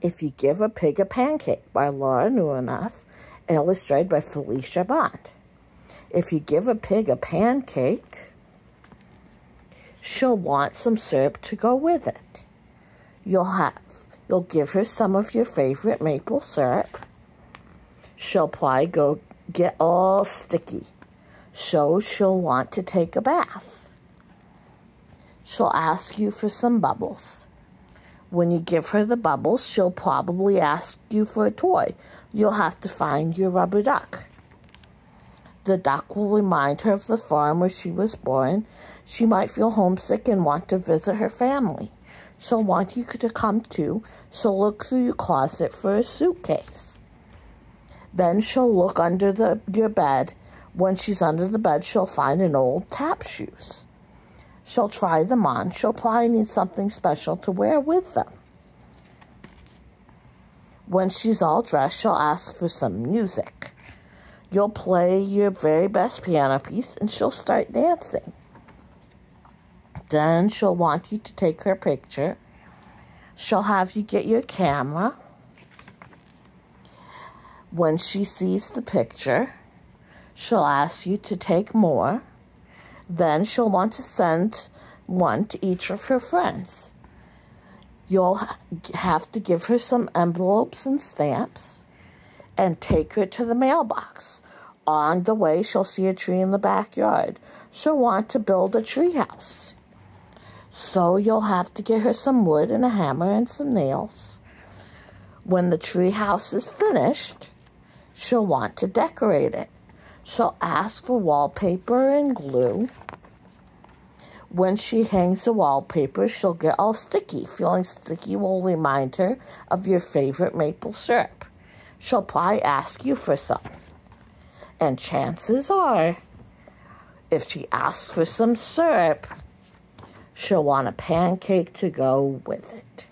If You Give a Pig a Pancake by Laura Numeroff, illustrated by Felicia Bond. If you give a pig a pancake, she'll want some syrup to go with it. You'll have you'll give her some of your favorite maple syrup. She'll probably go get all sticky. So she'll want to take a bath. She'll ask you for some bubbles. When you give her the bubbles, she'll probably ask you for a toy. You'll have to find your rubber duck. The duck will remind her of the farm where she was born. She might feel homesick and want to visit her family. She'll want you to come too. She'll look through your closet for a suitcase. Then she'll look under the, your bed. When she's under the bed, she'll find an old tap shoes. She'll try them on. She'll probably need something special to wear with them. When she's all dressed, she'll ask for some music. You'll play your very best piano piece and she'll start dancing. Then she'll want you to take her picture. She'll have you get your camera. When she sees the picture, she'll ask you to take more. Then she'll want to send one to each of her friends. You'll have to give her some envelopes and stamps and take her to the mailbox. On the way, she'll see a tree in the backyard. She'll want to build a tree house. So you'll have to get her some wood and a hammer and some nails. When the tree house is finished, she'll want to decorate it. She'll ask for wallpaper and glue. When she hangs the wallpaper, she'll get all sticky. Feeling sticky will remind her of your favorite maple syrup. She'll probably ask you for some. And chances are, if she asks for some syrup, she'll want a pancake to go with it.